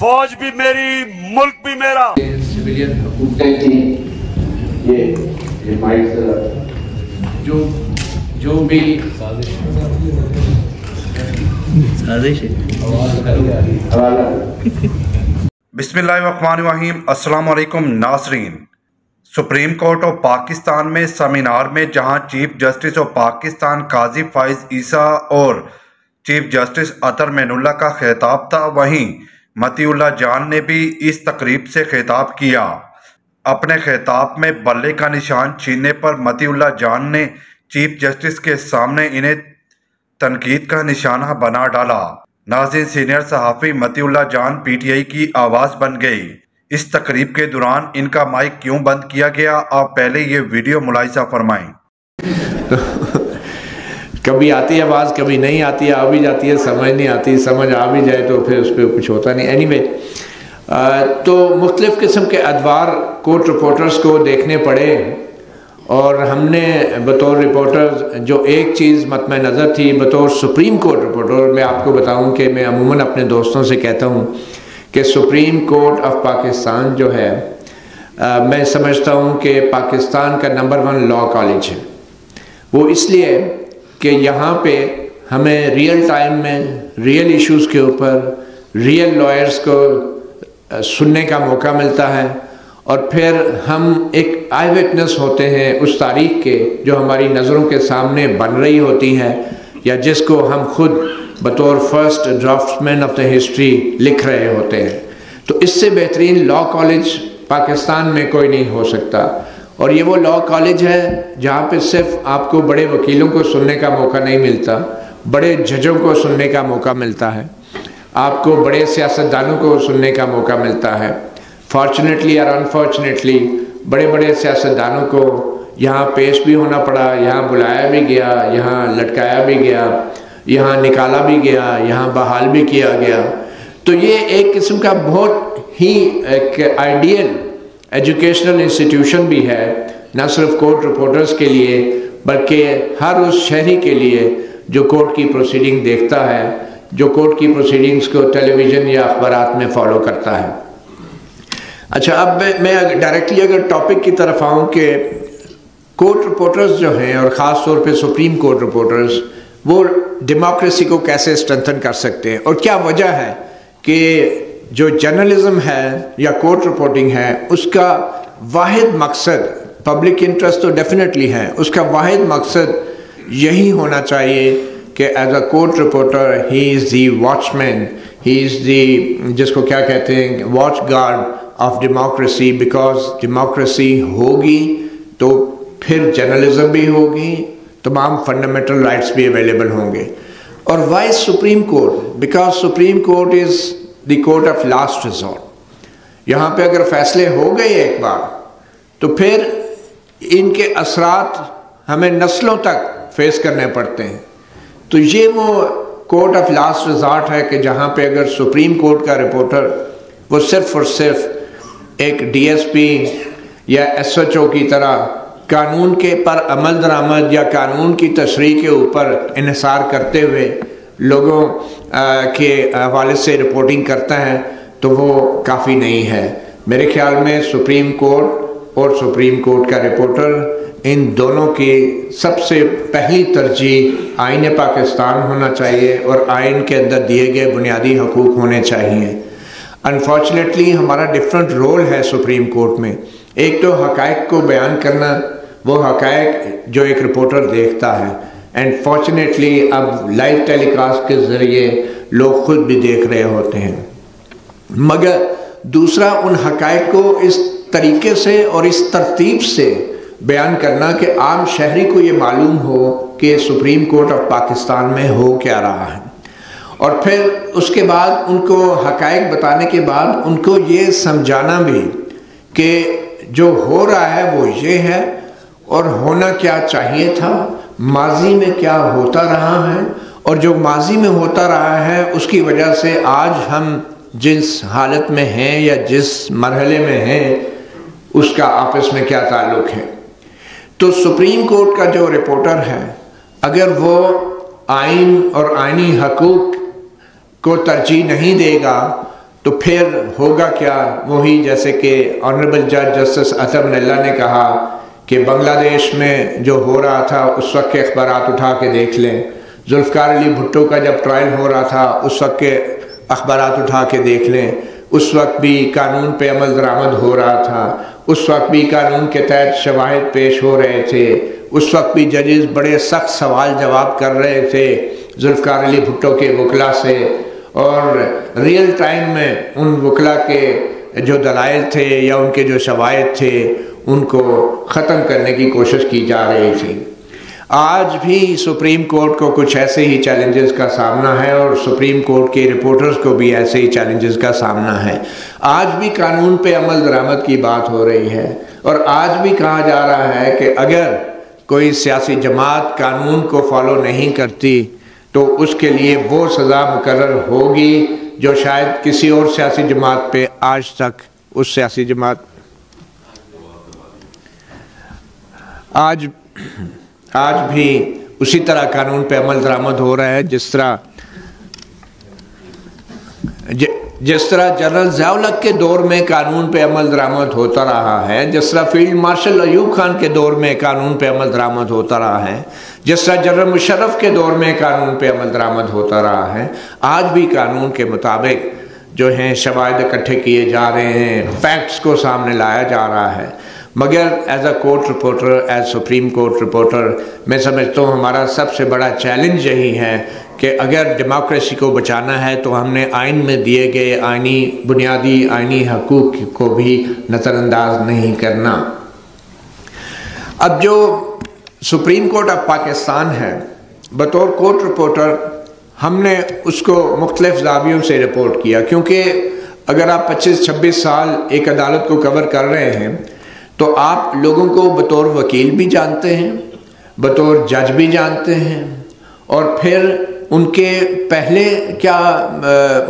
फौज भी मेरी मुल्क भी मेरा। सिविलियन हकूक ये ये जो जो भी हवाला बिस्मिल्लाहिर्रहमानिर्रहीम अस्सलाम वालेकुम Nasreen Supreme Court of Pakistan में सेमिनार में जहाँ chief justice of Pakistan Qazi Faez Isa और चीफ जस्टिस अतर मैनुल्ला का खिताब था वहीं मतीउल्ला जान ने भी इस तकरीब से खिताब किया। अपने खिताब में बल्ले का निशान छीनने पर मतीउल्ला जान ने चीफ जस्टिस के सामने इन्हें तनकीद का निशाना बना डाला। नाजिन सीनियर सहाफ़ी मतीउल्ला जान पीटीआई की आवाज़ बन गई। इस तकरीब के दौरान इनका माइक क्यों बंद किया गया, आप पहले ये वीडियो मुलायजा फरमाएँ। कभी आती है आवाज़ कभी नहीं आती है आ भी जाती है समझ नहीं आती समझ आ भी जाए तो फिर उस पर कुछ होता नहीं। एनी anyway, तो मुख्तलिफ़ किस्म के अदवार कोर्ट रिपोर्टर्स को देखने पड़े और हमने बतौर रिपोर्टर जो एक चीज़ मतम नज़र थी बतौर सुप्रीम कोर्ट रिपोर्टर मैं आपको बताऊँ कि मैं अमूमन अपने दोस्तों से कहता हूँ कि सुप्रीम कोर्ट ऑफ़ पाकिस्तान जो है आ, मैं समझता हूँ कि पाकिस्तान का नंबर वन लॉ कॉलेज है। वो इसलिए कि यहाँ पे हमें रियल टाइम में रियल इश्यूज़ के ऊपर रियल लॉयर्स को सुनने का मौका मिलता है। और फिर हम एक आई विटनेस होते हैं उस तारीख के, जो हमारी नज़रों के सामने बन रही होती है, या जिसको हम खुद बतौर first draftsman of the history लिख रहे होते हैं। तो इससे बेहतरीन लॉ कॉलेज पाकिस्तान में कोई नहीं हो सकता। और ये वो लॉ कॉलेज है, जहाँ पे सिर्फ़ आपको बड़े वकीलों को सुनने का मौका नहीं मिलता, बड़े जजों को सुनने का मौका मिलता है, आपको बड़े सियासतदानों को सुनने का मौका मिलता है। फॉर्चुनेटली और अनफॉर्चुनेटली बड़े बड़े सियासतदानों को यहाँ पेश भी होना पड़ा, यहाँ बुलाया भी गया, यहाँ लटकाया भी गया, यहाँ निकाला भी गया, यहाँ बहाल भी किया गया। तो ये एक किस्म का बहुत ही एक आइडियल एजुकेशनल इंस्टीट्यूशन भी है, न सिर्फ़ कोर्ट रिपोर्टर्स के लिए, बल्कि हर उस शहरी के लिए जो कोर्ट की प्रोसीडिंग देखता है, जो कोर्ट की प्रोसीडिंग्स को टेलीविज़न या अखबार में फॉलो करता है। अच्छा अब मैं डायरेक्टली अगर टॉपिक की तरफ़ आऊँ कि कोर्ट रिपोर्टर्स जो हैं और ख़ास तौर पे सुप्रीम कोर्ट रिपोर्टर्स वो डेमोक्रेसी को कैसे स्ट्रेंथन कर सकते हैं? और क्या वजह है कि जो जर्नलिज्म है या कोर्ट रिपोर्टिंग है, उसका वाद मकसद पब्लिक इंटरेस्ट तो डेफिनेटली है, उसका वाद मकसद यही होना चाहिए कि as a court reporter he is the watchman he is the जिसको क्या कहते हैं watch guard of democracy because democracy होगी तो फिर जर्नलिज्म भी होगी, तमाम फंडामेंटल राइट्स भी अवेलेबल होंगे। और vice Supreme Court because Supreme Court is the court of last resort यहाँ पे अगर फैसले हो गए एक बार तो फिर इनके असरात हमें नस्लों तक फेस करने पड़ते हैं। तो ये वो कोर्ट ऑफ़ लास्ट रिजॉर्ट है कि जहाँ पे अगर सुप्रीम कोर्ट का रिपोर्टर वो सिर्फ़ और सिर्फ़ एक डीएसपी या एसएचओ की तरह कानून के पर अमल दरामद या कानून की तशरी के ऊपर इसार करते हुए लोगों के हवाले से रिपोर्टिंग करता है तो वो काफ़ी नहीं है। मेरे ख्याल में सुप्रीम कोर्ट और सुप्रीम कोर्ट का रिपोर्टर इन दोनों की सबसे पहली तरजीह आइन पाकिस्तान होना चाहिए और आइन के अंदर दिए गए बुनियादी हकूक़ होने चाहिए। अनफॉर्चुनेटली हमारा डिफरेंट रोल है सुप्रीम कोर्ट में। एक तो हकायक को बयान करना, वो हकायक जो एक रिपोर्टर देखता है। एंड फॉर्चुनेटली अब लाइव टेलीकास्ट के ज़रिए लोग खुद भी देख रहे होते हैं। मगर दूसरा, उन हकायक को इस तरीके से और इस तरतीब से बयान करना कि आम शहरी को ये मालूम हो कि सुप्रीम कोर्ट ऑफ़ पाकिस्तान में हो क्या रहा है। और फिर उसके बाद उनको हकायक बताने के बाद उनको ये समझाना भी कि जो हो रहा है वो ये है और होना क्या चाहिए था। माजी में क्या होता रहा है और जो माजी में होता रहा है, उसकी वजह से आज हम जिस हालत में हैं या जिस मरहले में हैं, उसका आपस में क्या ताल्लुक है? तो सुप्रीम कोर्ट का जो रिपोर्टर है, अगर वो आइन और आइनी हकूक़ को तरजीह नहीं देगा तो फिर होगा क्या? वही जैसे कि ऑनरेबल जज जस्टिस अतम नल्ला ने कहा कि बांग्लादेश में जो हो रहा था, उस वक्त के अखबार उठा के देख लें। जुल्फ़ार अली भुट्टो का जब ट्रायल हो रहा था, उस वक्त के अखबार उठा के देख लें। उस वक्त भी कानून पे अमल दरामद हो रहा था। उस वक्त भी कानून के तहत शवाहद पेश हो रहे थे। उस वक्त भी जजेस बड़े सख्त सवाल जवाब कर रहे थे जुल्फ़ार अली भुट्टो के वकला से। और रियल टाइम में उन वकला के जो दलाइल थे या उनके जो शवायद थे उनको ख़त्म करने की कोशिश की जा रही थी। आज भी सुप्रीम कोर्ट को कुछ ऐसे ही चैलेंजेस का सामना है और सुप्रीम कोर्ट के रिपोर्टर्स को भी ऐसे ही चैलेंजेस का सामना है। आज भी कानून पे अमल दरामद की बात हो रही है और आज भी कहा जा रहा है कि अगर कोई सियासी जमात कानून को फॉलो नहीं करती तो उसके लिए वो सज़ा मुकर होगी जो शायद किसी और सियासी जमात पे आज तक उस सियासी जमात आज आज भी उसी तरह कानून पे अमल दरामद हो रहा है जिस तरह ज, जिस तरह जनरल जयालक के दौर में कानून पे अमल दरामद होता रहा है जिस तरह फ़ील्ड मार्शल अयूब खान के दौर में कानून पे अमल दरामद होता रहा है जिस तरह जनरल मुशरफ के दौर में कानून पे अमल दरामद होता रहा है आज भी कानून के मुताबिक जो हैं शवाद इकट्ठे किए जा रहे हैं फैक्ट्स को सामने लाया जा रहा है। मगर as a court reporter as Supreme Court reporter मैं समझता हूँ हमारा सबसे बड़ा चैलेंज यही है कि अगर डेमोक्रेसी को बचाना है तो हमने आइन में दिए गए आइनी बुनियादी आइनी हकूक़ को भी नज़रअंदाज नहीं करना। अब जो सुप्रीम कोर्ट ऑफ़ पाकिस्तान है, बतौर कोर्ट रिपोर्टर हमने उसको मुख्तलिफ़ जावियों से रिपोर्ट किया, क्योंकि अगर आप 25-26 साल एक अदालत को कवर कर रहे हैं तो आप लोगों को बतौर वकील भी जानते हैं, बतौर जज भी जानते हैं, और फिर उनके पहले क्या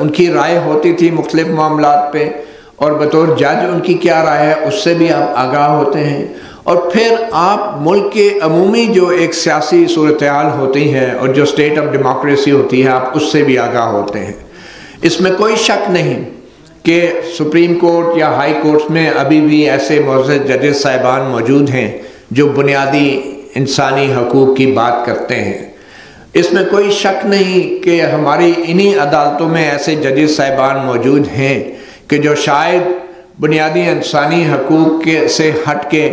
उनकी राय होती थी मुख्तलिफ़ मामला पे, और बतौर जज उनकी क्या राय है, उससे भी आप आगाह होते हैं। और फिर आप मुल्क के अमूमी जो एक सियासी सूरत हाल होती है, और जो स्टेट ऑफ़ डेमोक्रेसी होती है, आप उससे भी आगाह होते हैं। इसमें कोई शक नहीं कि सुप्रीम कोर्ट या हाई कोर्ट में अभी भी ऐसे मौजूद जजेस साहिबान मौजूद हैं जो बुनियादी इंसानी हकूक़ की बात करते हैं। इसमें कोई शक नहीं कि हमारी इन्हीं अदालतों में ऐसे जजेस साहिबान मौजूद हैं कि जो शायद बुनियादी इंसानी हकूक़ के से हट के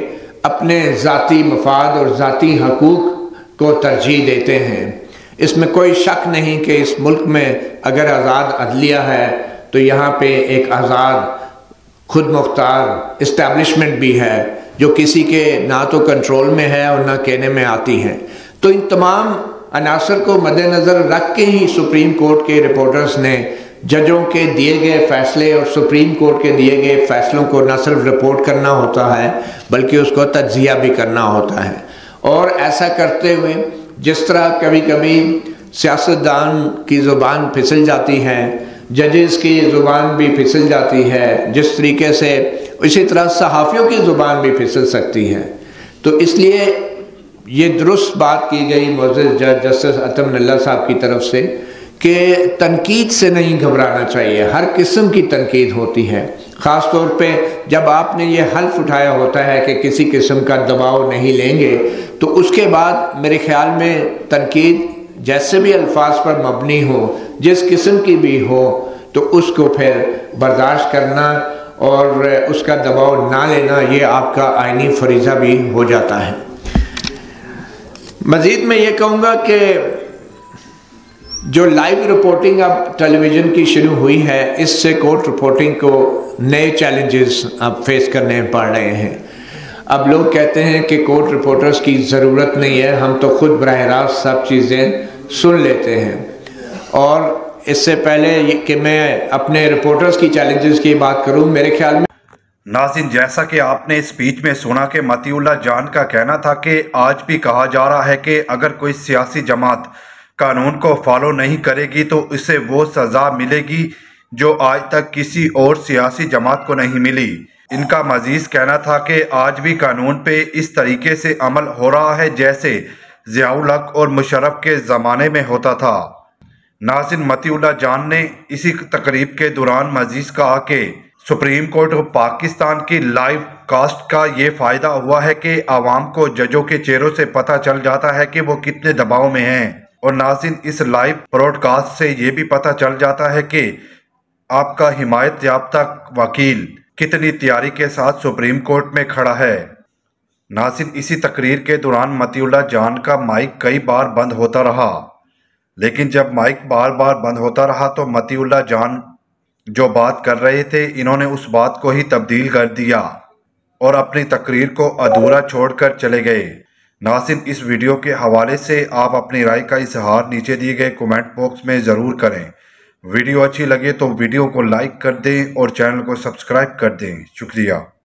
अपने ज़ाती मफाद और ज़ाती हकूक़ को तरजीह देते हैं। इसमें कोई शक नहीं कि इस मुल्क में अगर आज़ाद अदलिया है तो यहाँ पे एक आज़ाद खुद मुख्तार इस्टेब्लिशमेंट भी है, जो किसी के ना तो कंट्रोल में है और ना कहने में आती हैं। तो इन तमाम अनासर को मद्देनज़र रख के ही सुप्रीम कोर्ट के रिपोर्टर्स ने जजों के दिए गए फैसले और सुप्रीम कोर्ट के दिए गए फैसलों को न सिर्फ़ रिपोर्ट करना होता है, बल्कि उसको तजिया भी करना होता है। और ऐसा करते हुए जिस तरह कभी कभी सियासतदान की ज़ुबान फिसल जाती है जजेस की ज़ुबान भी फिसल जाती है, जिस तरीके से इसी तरह सहाफ़ियों की ज़ुबान भी फिसल सकती है। तो इसलिए ये दुरुस्त बात की गई मोजिज़ जज जस्टिस अतम नल्ला साहब की तरफ़ से कि तनकीद से नहीं घबराना चाहिए, हर किस्म की तनकीद होती है। ख़ास तौर पे जब आपने ये हल्फ उठाया होता है कि किसी किस्म का दबाव नहीं लेंगे तो उसके बाद मेरे ख्याल में तनकीद जैसे भी अल्फाज पर मबनी हो, जिस किस्म की भी हो तो उसको फिर बर्दाश्त करना और उसका दबाव ना लेना, ये आपका आइनी फरीज़ा भी हो जाता है। मज़ीद मैं ये कहूँगा कि जो लाइव रिपोर्टिंग अब टेलीविज़न की शुरू हुई है, इससे कोर्ट रिपोर्टिंग को नए चैलेंजेस अब फेस करने पड़ रहे हैं। अब लोग कहते हैं कि कोर्ट रिपोर्टर्स की ज़रूरत नहीं है, हम तो खुद बरह सब चीज़ें सुन लेते हैं। और इससे पहले कि मैं अपने रिपोर्टर्स की चैलेंजेस की बात करूँ, मेरे ख्याल में नाजिन, जैसा कि आपने स्पीच में सुना कि मतीउल्ला जान का कहना था कि आज भी कहा जा रहा है कि अगर कोई सियासी जमात कानून को फॉलो नहीं करेगी तो इसे वो सज़ा मिलेगी जो आज तक किसी और सियासी जमात को नहीं मिली। इनका मजीज कहना था कि आज भी कानून पे इस तरीके से अमल हो रहा है जैसे ज़ियाउल हक और मुशरफ के ज़माने में होता था। नासिन मतीउल्ला जान ने इसी तकरीब के दौरान मजीद कहा कि सुप्रीम कोर्ट ऑफ़ पाकिस्तान की लाइव कास्ट का ये फ़ायदा हुआ है कि आवाम को जजों के चेहरों से पता चल जाता है कि वो कितने दबाव में हैं। और नाजिन इस लाइव ब्रॉडकास्ट से ये भी पता चल जाता है कि आपका हिमायत याफ्ता वकील कितनी तैयारी के साथ सुप्रीम कोर्ट में खड़ा है। नासिन इसी तकरीर के दौरान मतीउल्ला जान का माइक कई बार बंद होता रहा, लेकिन जब माइक बार बार बंद होता रहा तो मतीउल्ला जान जो बात कर रहे थे, इन्होंने उस बात को ही तब्दील कर दिया और अपनी तकरीर को अधूरा छोड़कर चले गए। नासिर इस वीडियो के हवाले से आप अपनी राय का इजहार नीचे दिए गए कमेंट बॉक्स में ज़रूर करें। वीडियो अच्छी लगे तो वीडियो को लाइक कर दें और चैनल को सब्सक्राइब कर दें। शुक्रिया।